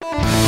kita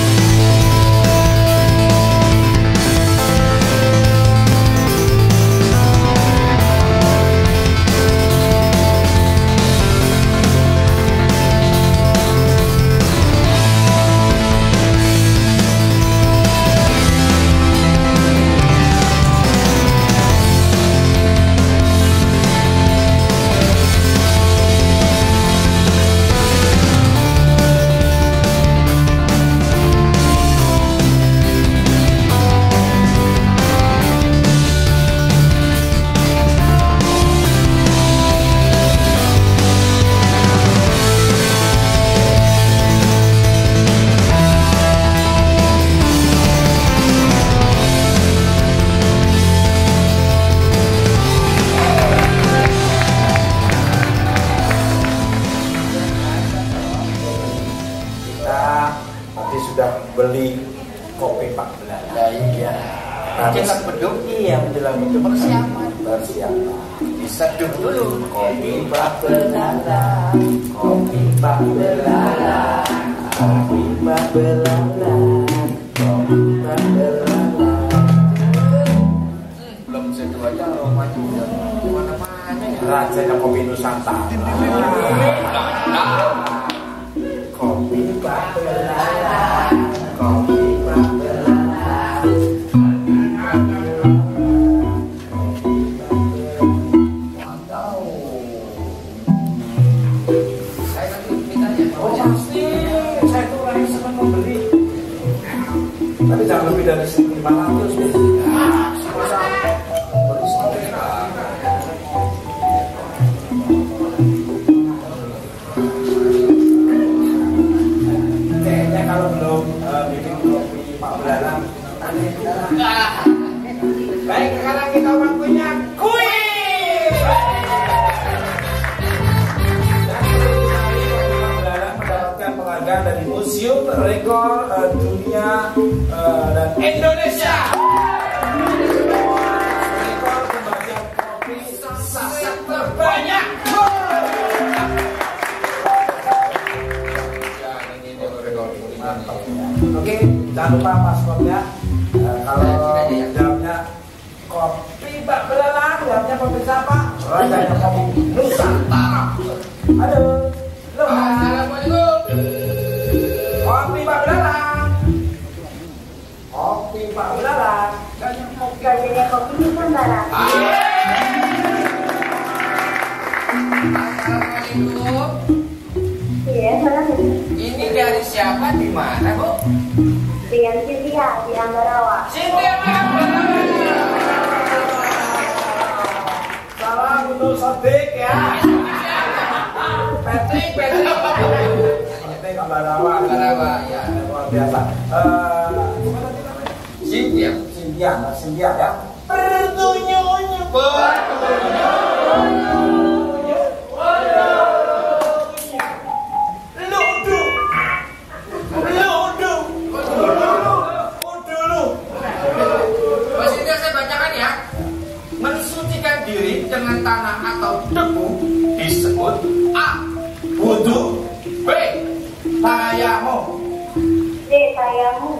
beli kopi Pak. Belanda iya. Menjelang beduk. iya menjelang beduk. Persiapan. Persiapan. Diseduh dulu. Kopi Pak Belanda kopi Pak Belanda kopi Pak Belanda kopi Pak Belanda Belum seduh aja aroma juga. Mana-mana ya. Raja kopi Nusantara Tapi jangan lebih dari 1.500 sama-sama. Beli sampai Kayaknya kalau belum eh, bikin kopi Pak Belalang, nanti kita Baik, Museum Rekor eh, Dunia eh, dan Indonesia. Kopi. Oke, jangan lupa paspornya. Eh, kalau jawabnya kopi Mbak Belalang, jawabnya pemirsa apa? Kopi Nusantara. Kopi Mbak Belalang. Gajahnya kopi Nusantara. Assalamualaikum. Iya, satu. Ini dari siapa di mana, Bu? Dengan Cynthia di Ambarawa. Cynthia Salam untuk Sodik ya. Patrick, Patrick. Ini Kambarawa. Kambarawa, ya. Luar biasa. Eh, Cynthia ya. Saya bacakan ya. Mensucikan diri dengan tanah atau debu disebut A. Wudu. B. Tayamum. D. Tayamu.